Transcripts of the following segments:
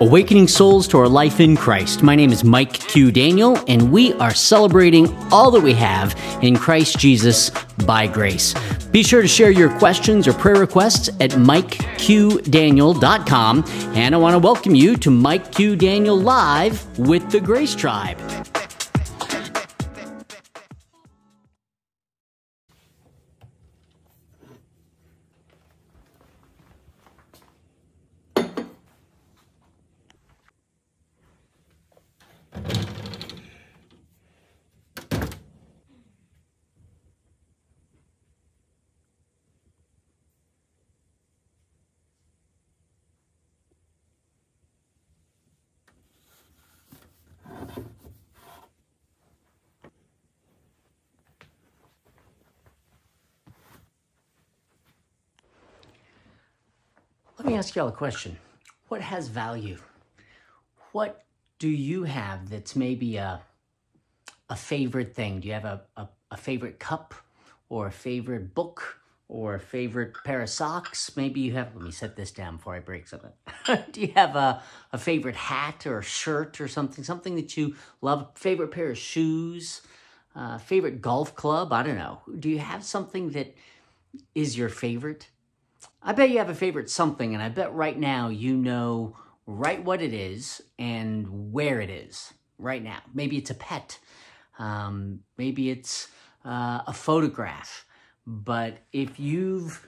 Awakening souls to our life in Christ. My name is Mike Q. Daniel, and we are celebrating all that we have in Christ Jesus by grace. Be sure to share your questions or prayer requests at MikeQDaniel.com. And I want to welcome you to Mike Q. Daniel Live with the Grace Tribe. Me ask y'all a question. What has value? What do you have that's maybe a, a favorite thing? Do you have a, a, a favorite cup or a favorite book or a favorite pair of socks? Maybe you have, let me set this down before I break something. do you have a, a favorite hat or a shirt or something? Something that you love? Favorite pair of shoes? Uh, favorite golf club? I don't know. Do you have something that is your favorite? I bet you have a favorite something, and I bet right now you know right what it is and where it is right now. Maybe it's a pet, um, maybe it's uh, a photograph. But if you've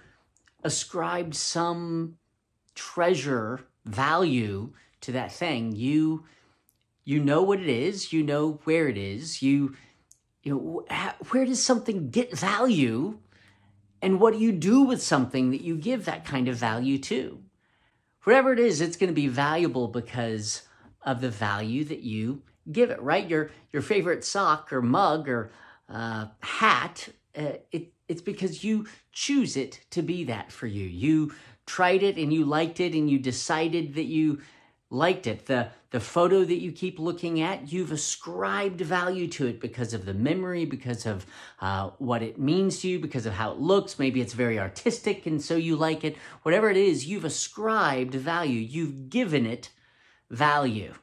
ascribed some treasure value to that thing, you you know what it is, you know where it is, you you know where does something get value and what you do with something that you give that kind of value to? Whatever it is, it's going to be valuable because of the value that you give it, right? Your your favorite sock or mug or uh, hat, uh, it, it's because you choose it to be that for you. You tried it and you liked it and you decided that you liked it. The, the photo that you keep looking at, you've ascribed value to it because of the memory, because of uh, what it means to you, because of how it looks. Maybe it's very artistic and so you like it. Whatever it is, you've ascribed value. You've given it value.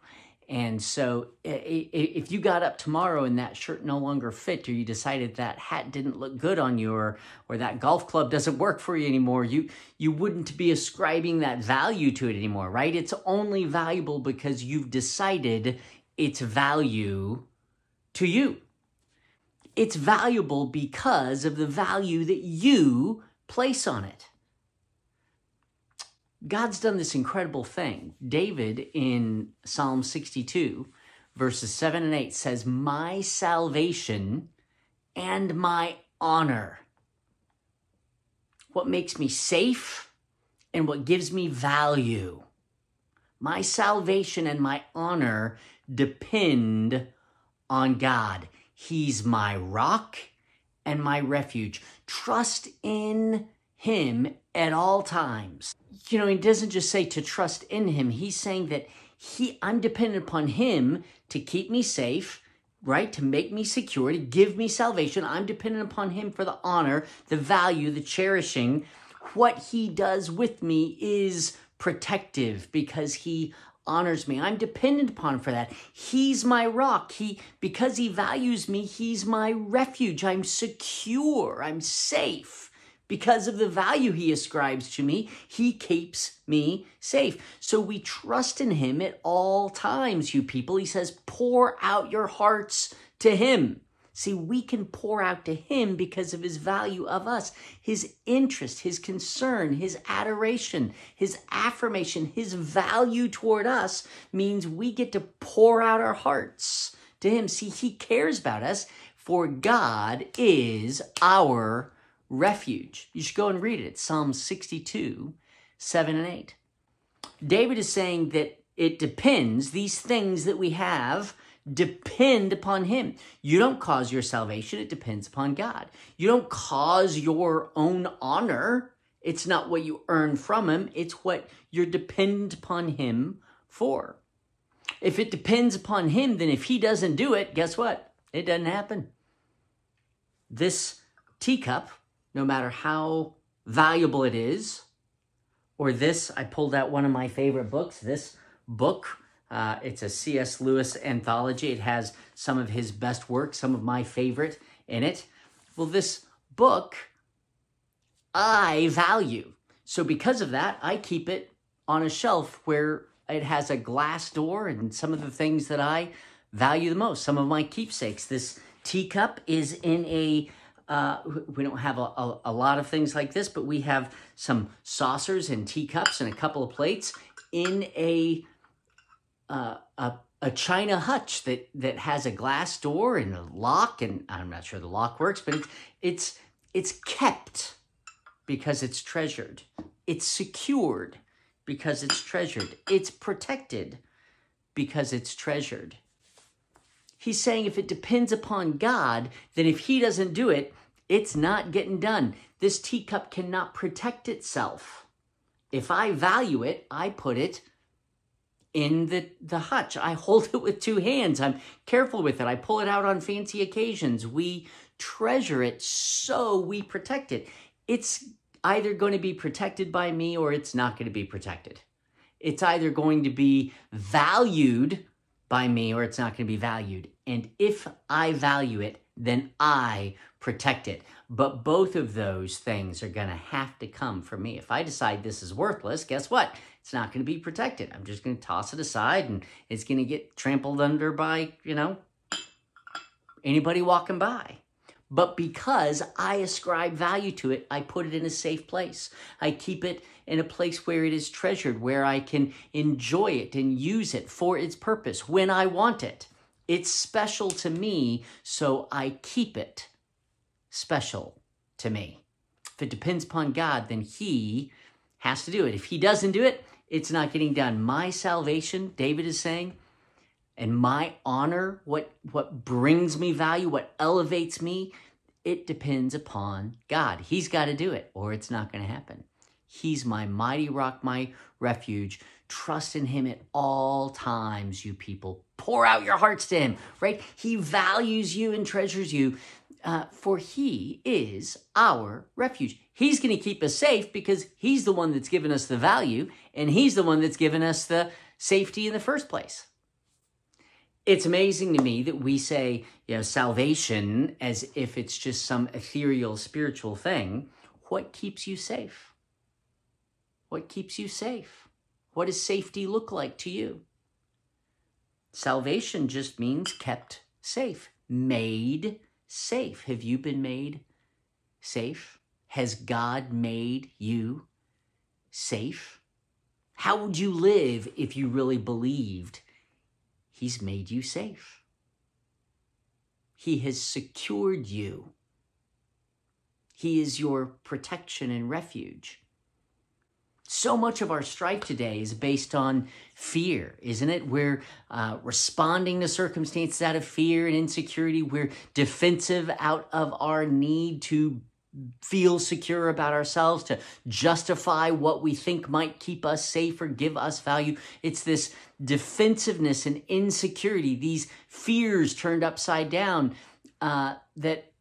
And so if you got up tomorrow and that shirt no longer fit or you decided that hat didn't look good on you or, or that golf club doesn't work for you anymore, you, you wouldn't be ascribing that value to it anymore, right? It's only valuable because you've decided its value to you. It's valuable because of the value that you place on it. God's done this incredible thing. David in Psalm 62, verses 7 and 8 says, My salvation and my honor. What makes me safe and what gives me value. My salvation and my honor depend on God. He's my rock and my refuge. Trust in Him at all times you know, he doesn't just say to trust in him. He's saying that he, I'm dependent upon him to keep me safe, right? To make me secure, to give me salvation. I'm dependent upon him for the honor, the value, the cherishing. What he does with me is protective because he honors me. I'm dependent upon him for that. He's my rock. He because he values me, he's my refuge. I'm secure. I'm safe because of the value he ascribes to me, he keeps me safe. So we trust in him at all times, you people. He says, pour out your hearts to him. See, we can pour out to him because of his value of us, his interest, his concern, his adoration, his affirmation, his value toward us means we get to pour out our hearts to him. See, he cares about us, for God is our refuge. You should go and read it. It's Psalm 62, 7 and 8. David is saying that it depends, these things that we have depend upon him. You don't cause your salvation, it depends upon God. You don't cause your own honor. It's not what you earn from him, it's what you're dependent upon him for. If it depends upon him, then if he doesn't do it, guess what? It doesn't happen. This teacup no matter how valuable it is, or this. I pulled out one of my favorite books. This book, uh, it's a C.S. Lewis anthology. It has some of his best work, some of my favorite in it. Well, this book I value. So because of that, I keep it on a shelf where it has a glass door and some of the things that I value the most, some of my keepsakes. This teacup is in a uh, we don't have a, a, a, lot of things like this, but we have some saucers and teacups and a couple of plates in a uh, a, a china hutch that that has a glass door and a lock, and I'm not sure the lock works, but it's it's it's kept because it's treasured. It's secured because it's treasured. It's protected because it's treasured. He's saying if it depends upon God, then if He doesn't do it, it's not getting done. This teacup cannot protect itself. If I value it, I put it in the, the hutch. I hold it with two hands. I'm careful with it. I pull it out on fancy occasions. We treasure it so we protect it. It's either going to be protected by me or it's not going to be protected. It's either going to be valued by me or it's not going to be valued. And if I value it, then I protect it. But both of those things are going to have to come from me. If I decide this is worthless, guess what? It's not going to be protected. I'm just going to toss it aside and it's going to get trampled under by, you know, anybody walking by. But because I ascribe value to it, I put it in a safe place. I keep it in a place where it is treasured, where I can enjoy it and use it for its purpose when I want it. It's special to me, so I keep it special to me. If it depends upon God, then He has to do it. If He doesn't do it, it's not getting done. My salvation, David is saying, and my honor, what, what brings me value, what elevates me, it depends upon God. He's got to do it or it's not going to happen. He's my mighty rock, my refuge. Trust in him at all times, you people. Pour out your hearts to him, right? He values you and treasures you, uh, for he is our refuge. He's going to keep us safe because he's the one that's given us the value and he's the one that's given us the safety in the first place it's amazing to me that we say, you know, salvation as if it's just some ethereal spiritual thing. What keeps you safe? What keeps you safe? What does safety look like to you? Salvation just means kept safe, made safe. Have you been made safe? Has God made you safe? How would you live if you really believed He's made you safe. He has secured you. He is your protection and refuge. So much of our strife today is based on fear, isn't it? We're uh, responding to circumstances out of fear and insecurity. We're defensive out of our need to feel secure about ourselves, to justify what we think might keep us safe or give us value. It's this defensiveness and insecurity, these fears turned upside down uh, that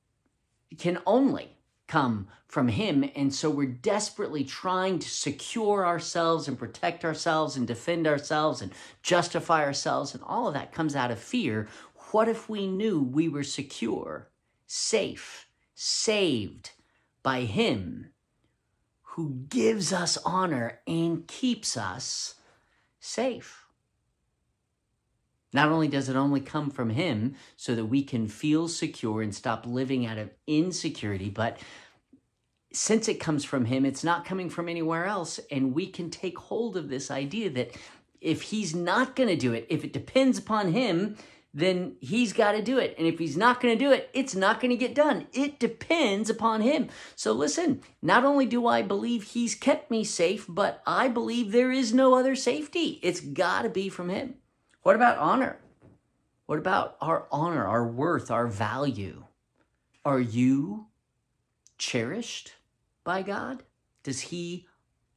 can only come from Him. And so we're desperately trying to secure ourselves and protect ourselves and defend ourselves and justify ourselves. And all of that comes out of fear. What if we knew we were secure, safe, saved, by Him who gives us honor and keeps us safe. Not only does it only come from Him so that we can feel secure and stop living out of insecurity, but since it comes from Him, it's not coming from anywhere else. And we can take hold of this idea that if He's not going to do it, if it depends upon Him, then he's got to do it. And if he's not going to do it, it's not going to get done. It depends upon him. So listen, not only do I believe he's kept me safe, but I believe there is no other safety. It's got to be from him. What about honor? What about our honor, our worth, our value? Are you cherished by God? Does he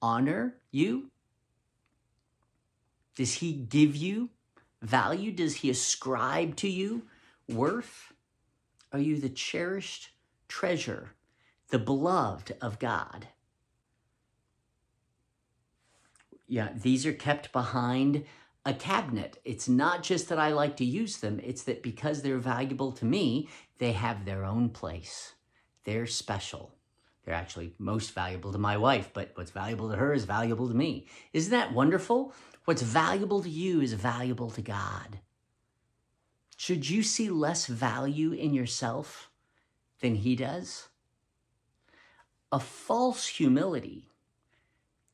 honor you? Does he give you value does he ascribe to you? Worth? Are you the cherished treasure, the beloved of God? Yeah, these are kept behind a cabinet. It's not just that I like to use them, it's that because they're valuable to me, they have their own place. They're special. They're actually most valuable to my wife, but what's valuable to her is valuable to me. Isn't that wonderful? What's valuable to you is valuable to God. Should you see less value in yourself than he does? A false humility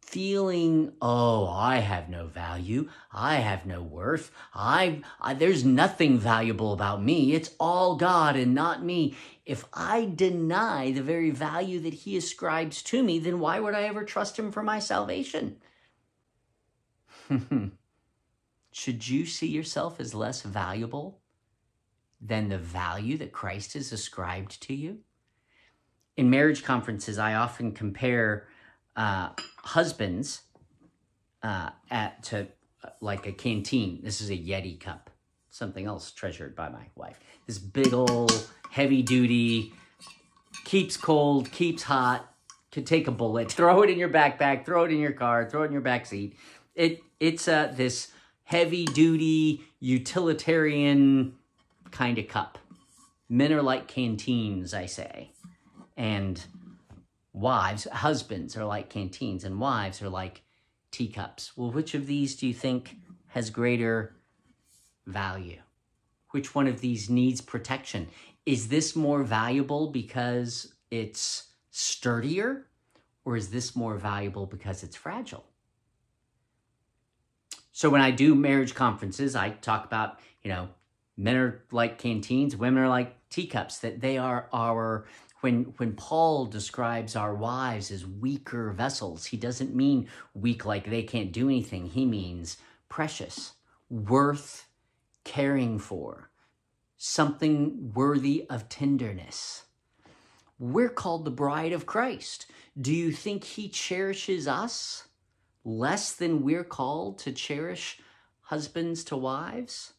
feeling, oh, I have no value. I have no worth. I, I, there's nothing valuable about me. It's all God and not me. If I deny the very value that he ascribes to me, then why would I ever trust him for my salvation? Should you see yourself as less valuable than the value that Christ has ascribed to you? In marriage conferences, I often compare uh, husbands uh, at to uh, like a canteen. This is a Yeti cup, something else treasured by my wife. This big old heavy duty, keeps cold, keeps hot, could take a bullet, throw it in your backpack, throw it in your car, throw it in your back seat. It it's uh, this heavy duty utilitarian kind of cup. Men are like canteens, I say, and wives, husbands are like canteens, and wives are like teacups. Well, which of these do you think has greater value? Which one of these needs protection? Is this more valuable because it's sturdier, or is this more valuable because it's fragile? So when I do marriage conferences, I talk about, you know, men are like canteens, women are like teacups, that they are our when when Paul describes our wives as weaker vessels, he doesn't mean weak like they can't do anything. He means precious, worth caring for, something worthy of tenderness. We're called the bride of Christ. Do you think he cherishes us less than we're called to cherish husbands to wives?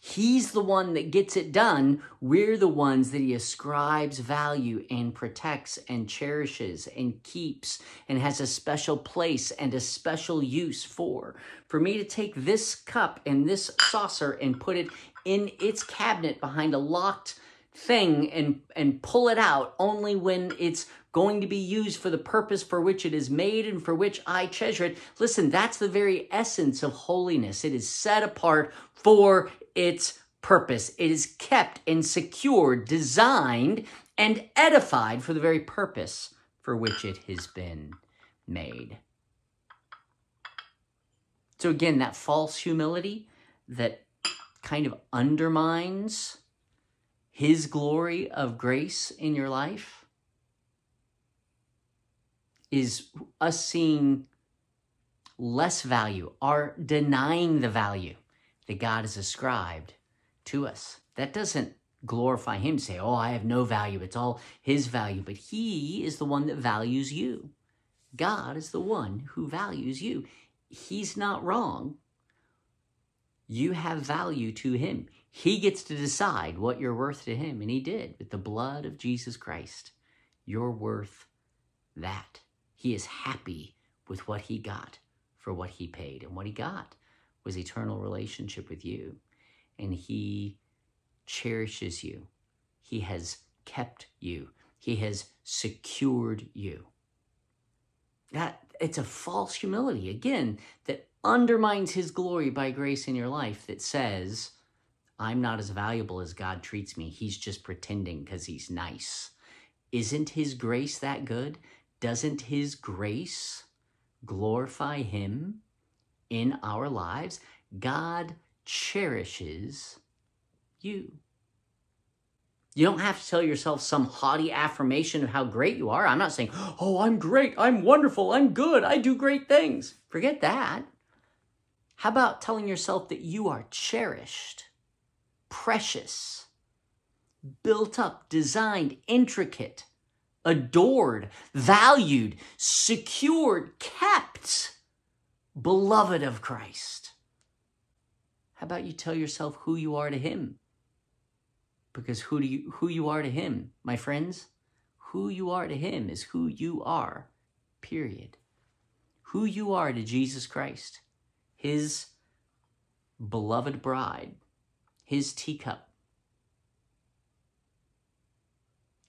He's the one that gets it done. We're the ones that he ascribes value and protects and cherishes and keeps and has a special place and a special use for. For me to take this cup and this saucer and put it in its cabinet behind a locked thing and, and pull it out only when it's going to be used for the purpose for which it is made and for which I treasure it. Listen, that's the very essence of holiness. It is set apart for its purpose. It is kept and secured, designed, and edified for the very purpose for which it has been made. So, again, that false humility that kind of undermines his glory of grace in your life is us seeing less value, our denying the value that God has ascribed to us. That doesn't glorify Him, say, oh, I have no value. It's all His value. But He is the one that values you. God is the one who values you. He's not wrong. You have value to Him. He gets to decide what you're worth to Him, and He did with the blood of Jesus Christ. You're worth that. He is happy with what He got for what He paid, and what He got was eternal relationship with you. And he cherishes you. He has kept you. He has secured you. That it's a false humility again that undermines his glory by grace in your life that says, I'm not as valuable as God treats me. He's just pretending because he's nice. Isn't his grace that good? Doesn't his grace glorify him? In our lives, God cherishes you. You don't have to tell yourself some haughty affirmation of how great you are. I'm not saying, oh, I'm great, I'm wonderful, I'm good, I do great things. Forget that. How about telling yourself that you are cherished, precious, built up, designed, intricate, adored, valued, secured, kept? Beloved of Christ. How about you tell yourself who you are to him? Because who do you who you are to him, my friends? Who you are to him is who you are. Period. who you are to Jesus Christ, his beloved bride, his teacup,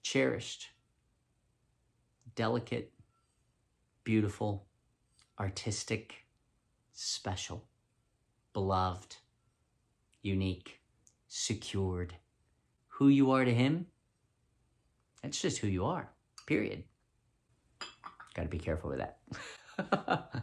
cherished, delicate, beautiful, artistic, special, beloved, unique, secured. Who you are to him, that's just who you are, period. Got to be careful with that.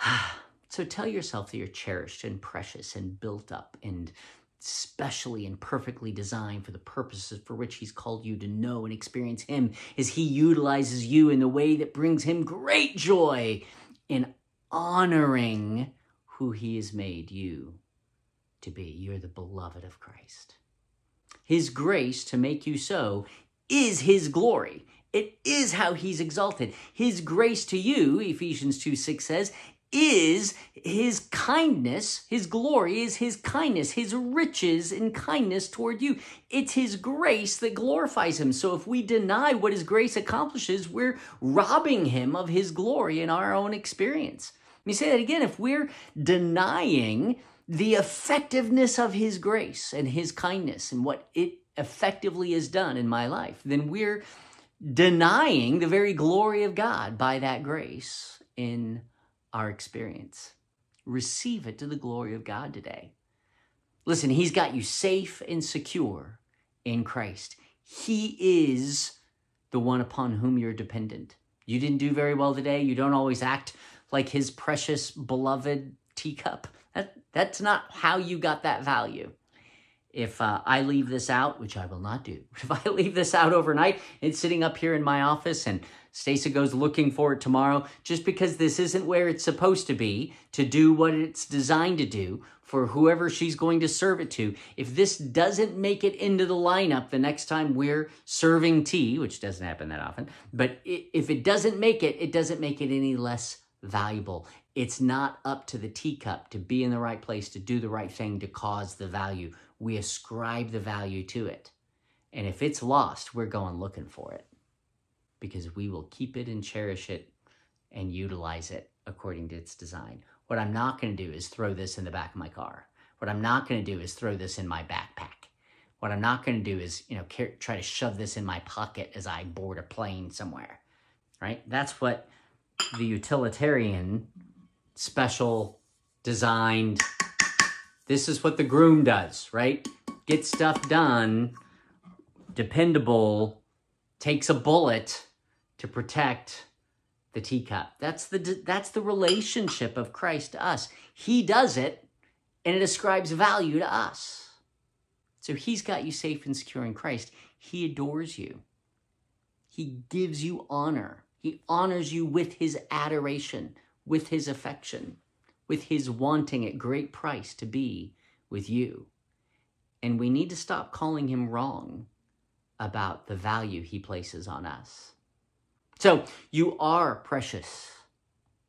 so tell yourself that you're cherished and precious and built up and specially and perfectly designed for the purposes for which he's called you to know and experience him as he utilizes you in the way that brings him great joy in honoring who he has made you to be. You're the beloved of Christ. His grace to make you so is his glory. It is how he's exalted. His grace to you, Ephesians 2 6 says, is his kindness, his glory is his kindness, his riches in kindness toward you. It's his grace that glorifies him. So if we deny what his grace accomplishes, we're robbing him of his glory in our own experience. Let me say that again. If we're denying the effectiveness of his grace and his kindness and what it effectively has done in my life, then we're denying the very glory of God by that grace in our experience. Receive it to the glory of God today. Listen, He's got you safe and secure in Christ. He is the one upon whom you're dependent. You didn't do very well today. You don't always act like His precious, beloved teacup. That, that's not how you got that value if uh, I leave this out, which I will not do, if I leave this out overnight, it's sitting up here in my office and Stacy goes looking for it tomorrow, just because this isn't where it's supposed to be to do what it's designed to do for whoever she's going to serve it to. If this doesn't make it into the lineup the next time we're serving tea, which doesn't happen that often, but if it doesn't make it, it doesn't make it any less valuable. It's not up to the teacup to be in the right place, to do the right thing, to cause the value we ascribe the value to it. And if it's lost, we're going looking for it because we will keep it and cherish it and utilize it according to its design. What I'm not going to do is throw this in the back of my car. What I'm not going to do is throw this in my backpack. What I'm not going to do is, you know, try to shove this in my pocket as I board a plane somewhere. Right? That's what the utilitarian special designed this is what the groom does, right? Get stuff done, dependable, takes a bullet to protect the teacup. That's the that's the relationship of Christ to us. He does it and it ascribes value to us. So he's got you safe and secure in Christ. He adores you. He gives you honor. He honors you with his adoration, with his affection with his wanting at great price to be with you. And we need to stop calling him wrong about the value he places on us. So you are precious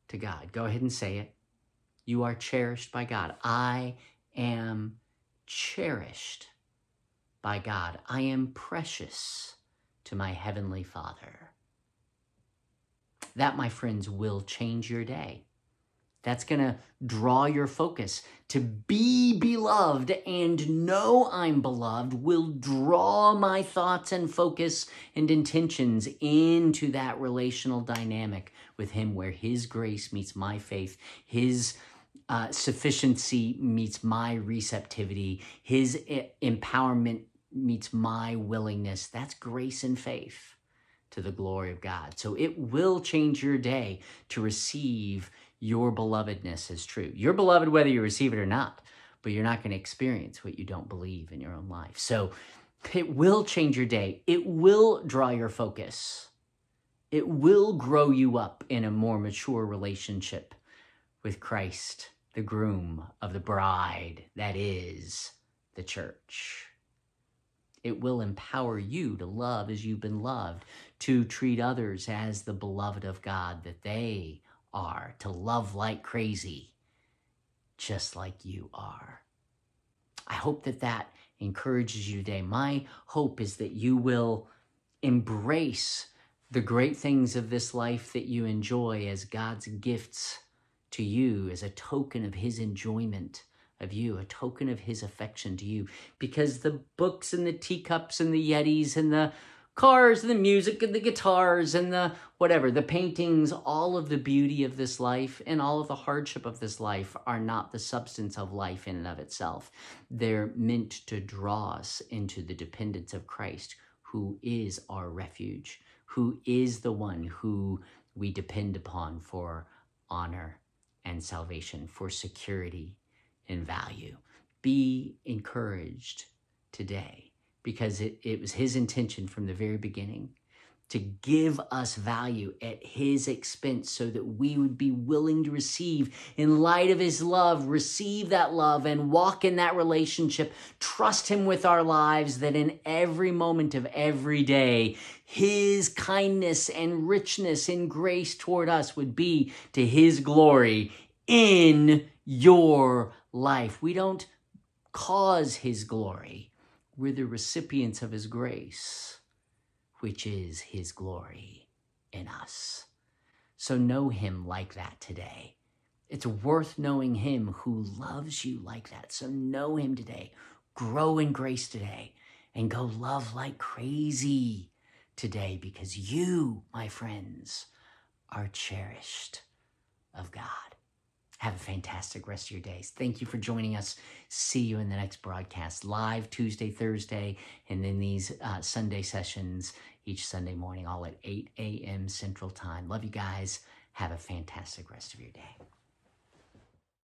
to God. Go ahead and say it. You are cherished by God. I am cherished by God. I am precious to my Heavenly Father. That, my friends, will change your day. That's going to draw your focus. To be beloved and know I'm beloved will draw my thoughts and focus and intentions into that relational dynamic with Him where His grace meets my faith, His uh, sufficiency meets my receptivity, His empowerment meets my willingness. That's grace and faith to the glory of God. So it will change your day to receive your belovedness is true. You're beloved whether you receive it or not, but you're not going to experience what you don't believe in your own life. So it will change your day. It will draw your focus. It will grow you up in a more mature relationship with Christ, the groom of the bride that is the church. It will empower you to love as you've been loved, to treat others as the beloved of God that they are, to love like crazy, just like you are. I hope that that encourages you today. My hope is that you will embrace the great things of this life that you enjoy as God's gifts to you as a token of his enjoyment of you, a token of his affection to you. Because the books and the teacups and the Yetis and the cars and the music and the guitars and the whatever, the paintings, all of the beauty of this life and all of the hardship of this life are not the substance of life in and of itself. They're meant to draw us into the dependence of Christ, who is our refuge, who is the one who we depend upon for honor and salvation, for security and value. Be encouraged today because it, it was his intention from the very beginning to give us value at his expense so that we would be willing to receive in light of his love, receive that love and walk in that relationship, trust him with our lives that in every moment of every day, his kindness and richness and grace toward us would be to his glory in your life. We don't cause his glory. We're the recipients of his grace which is his glory in us. So know him like that today. It's worth knowing him who loves you like that. So know him today. Grow in grace today and go love like crazy today because you, my friends, are cherished of God. Have a fantastic rest of your days. Thank you for joining us. See you in the next broadcast, live Tuesday, Thursday, and then these uh, Sunday sessions each Sunday morning, all at 8 a.m. Central Time. Love you guys. Have a fantastic rest of your day.